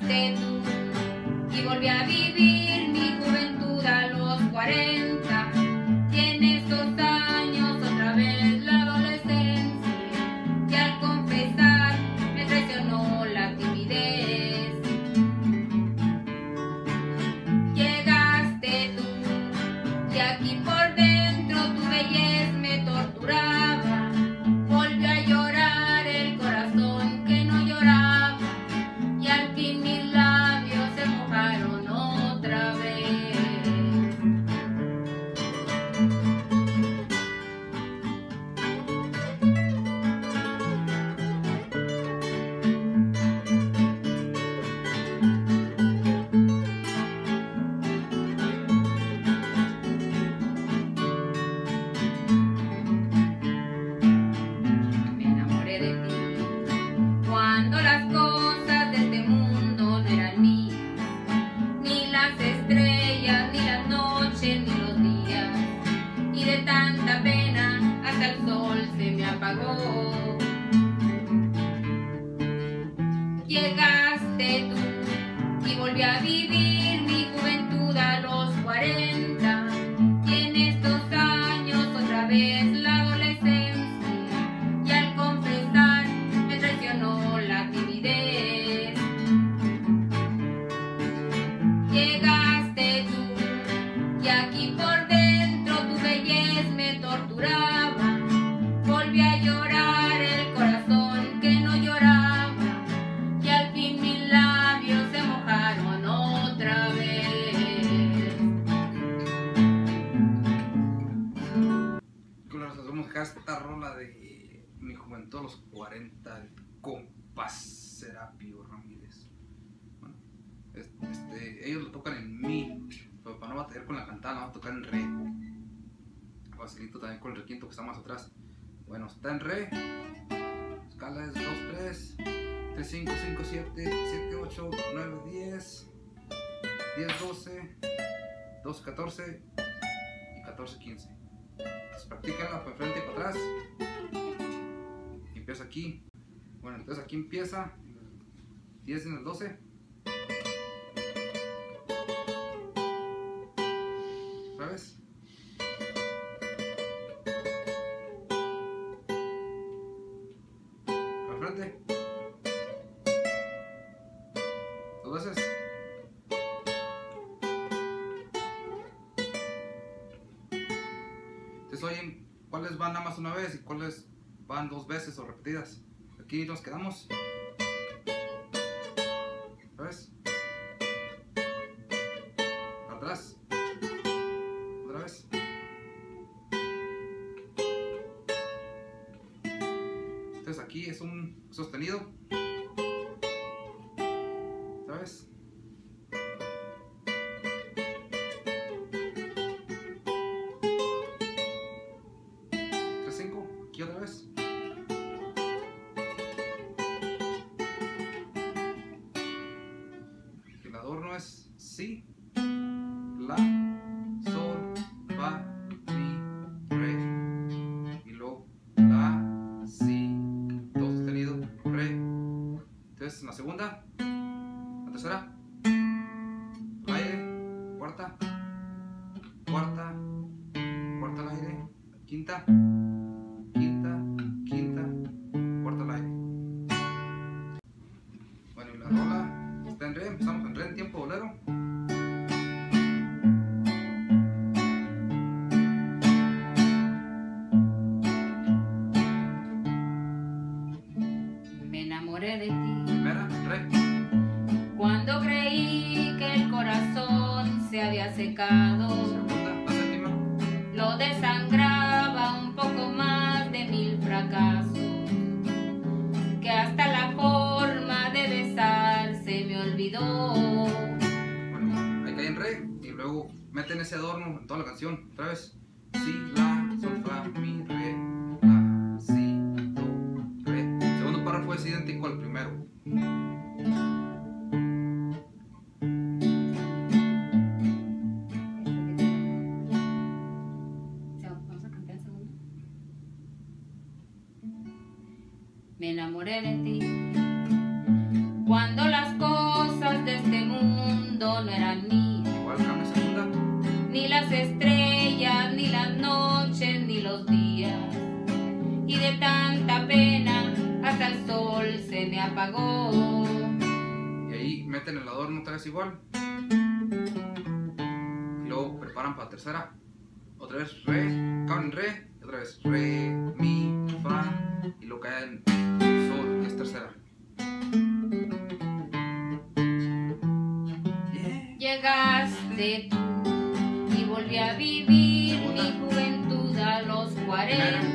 y volví a vivir. Llegaste tú y volví a vivir juventud a los 40 de compás Serapio Ramírez. Bueno, es- este, ellos lo tocan en mi, pero para no batallar con la cantada, lo van a tocar en re. Facilito también con el requinto que está más atrás. Bueno, está en re. Escala es 2, 3, 3, 5, 5, 7, 7, 8, 9, 10, 10, 12, 12, 14 y 14, 15. Entonces practícala para frente y para atrás. Empieza aquí. Bueno, entonces aquí empieza. 10 en el 12. ¿Sabes? Para frente. Dos veces. Entonces oyen cuáles van nada más una vez y cuáles van dos veces o repetidas. Aquí nos quedamos. ¿Sabes? Atrás. Otra vez. Entonces aquí es un sostenido. Es había secado. Lo desangraba un poco más de mil fracasos. Que hasta la forma de besar se me olvidó. bueno, ahí cae en re y luego meten ese adorno en toda la canción, otra vez. Me enamoré de ti cuando las cosas de este mundo no eran mías. Ni las estrellas, ni las noches, ni los días. Y de tanta pena, hasta el sol se me apagó. Y ahí meten el adorno otra vez igual. Y luego preparan para la tercera. Otra vez re, acaban en re, y otra vez re, mi, fa, y luego caen sol, que es tercera. Yeah. Llegaste tú y volví a vivir mi juventud a los 40.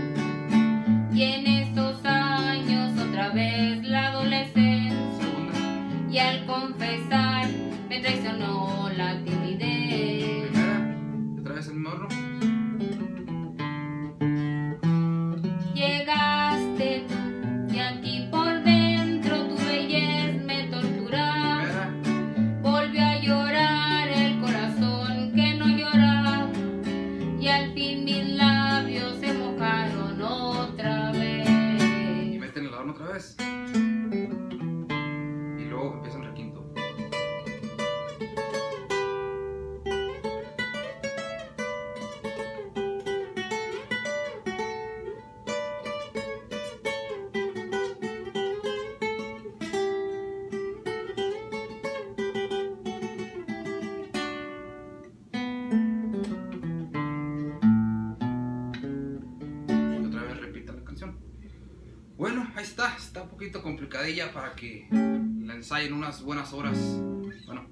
Poquito complicadilla para que la ensayen unas buenas horas. Bueno,